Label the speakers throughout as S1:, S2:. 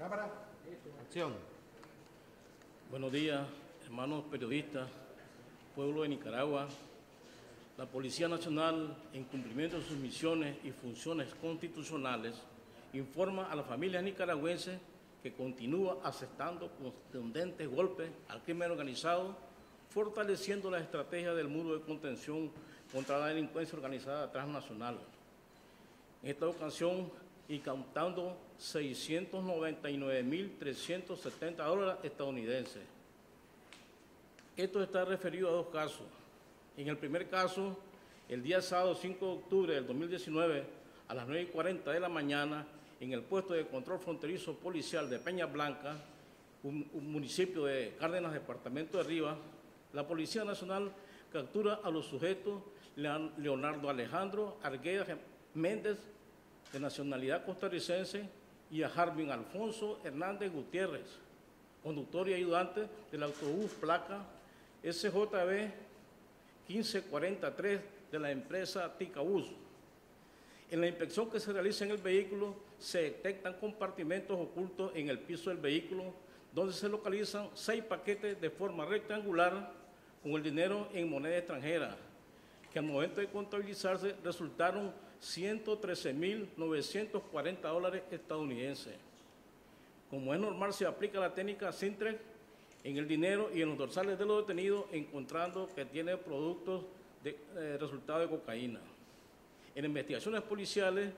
S1: Cámara. Acción.
S2: Buenos días, hermanos periodistas, pueblo de Nicaragua. La Policía Nacional, en cumplimiento de sus misiones y funciones constitucionales, informa a la familia nicaragüense que continúa aceptando contundentes golpes al crimen organizado, fortaleciendo la estrategia del muro de contención contra la delincuencia organizada transnacional. En esta ocasión, y contando 699.370 dólares estadounidenses. Esto está referido a dos casos. En el primer caso, el día sábado 5 de octubre del 2019, a las 9.40 de la mañana, en el puesto de control fronterizo policial de Peña Blanca, un, municipio de Cárdenas, departamento de Rivas, la Policía Nacional captura a los sujetos Leonardo Alejandro Argueda Méndez, de nacionalidad costarricense, y a Jarvin Alfonso Hernández Gutiérrez, conductor y ayudante del autobús placa SJB 1543 de la empresa Ticabús. En la inspección que se realiza en el vehículo se detectan compartimentos ocultos en el piso del vehículo donde se localizan seis paquetes de forma rectangular con el dinero en moneda extranjera, que al momento de contabilizarse resultaron 113.940 dólares estadounidenses. Como es normal, se aplica la técnica Sintrec en el dinero y en los dorsales de los detenidos, encontrando que tiene productos de eh, resultado de cocaína. En investigaciones policiales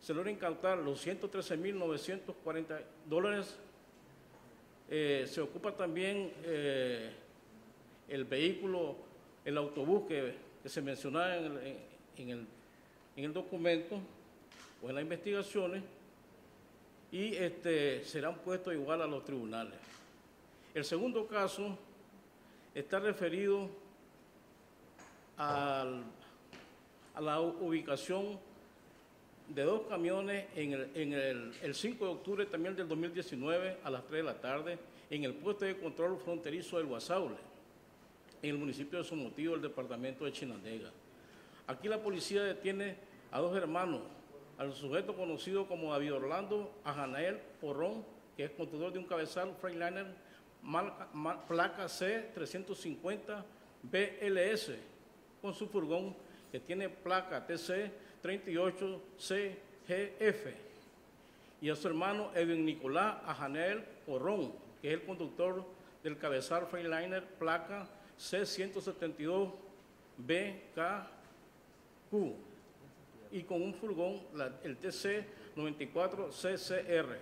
S2: se logra incautar los 113.940 dólares. Eh, se ocupa también eh, el vehículo, el autobús que, se mencionaba en el en el documento o en las investigaciones y este, serán puestos igual a los tribunales. El segundo caso está referido a la ubicación de dos camiones en, el, el, 5 de octubre también del 2019 a las 3 de la tarde en el puesto de control fronterizo del Guasaule, en el municipio de Somotillo del departamento de Chinandega. Aquí la policía detiene a dos hermanos, al sujeto conocido como David Orlando, a Janael Porrón, que es conductor de un cabezal Freightliner placa C350 BLS, con su furgón que tiene placa TC 38CGF, y a su hermano Edwin Nicolás Ajanel Porrón, que es el conductor del cabezal Freightliner placa C172 BKQ y con un furgón, el TC-94CCR,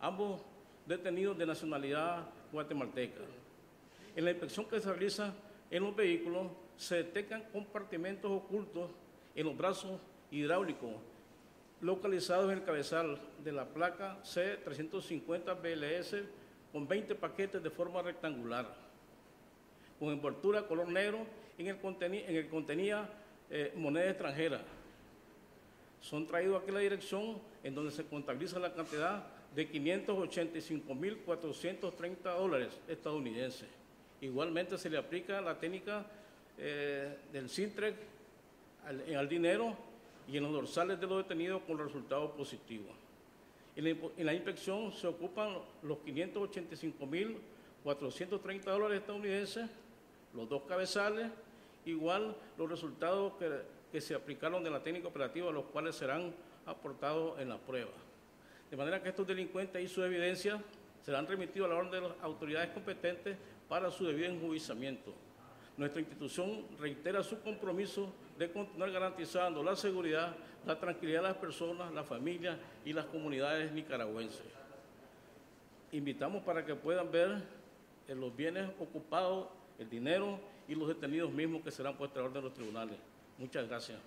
S2: ambos detenidos de nacionalidad guatemalteca. En la inspección que se realiza en los vehículos se detectan compartimentos ocultos en los brazos hidráulicos localizados en el cabezal de la placa C350BLS con 20 paquetes de forma rectangular, con envoltura color negro en el, en el contenía eh, moneda extranjera, son traídos aquí a la dirección en donde se contabiliza la cantidad de 585.430 dólares estadounidenses. Igualmente se le aplica la técnica eh, del Sintrec al, dinero y en los dorsales de los detenidos con resultados positivos. En la, en la inspección se ocupan los 585.430 dólares estadounidenses, los dos cabezales, igual los resultados que que se aplicaron de la técnica operativa, los cuales serán aportados en la prueba. De manera que estos delincuentes y su evidencia serán remitidos a la orden de las autoridades competentes para su debido enjuiciamiento. Nuestra institución reitera su compromiso de continuar garantizando la seguridad, la tranquilidad de las personas, las familias y las comunidades nicaragüenses. Invitamos para que puedan ver los bienes ocupados, el dinero y los detenidos mismos que serán puestos a orden de los tribunales. Muchas gracias.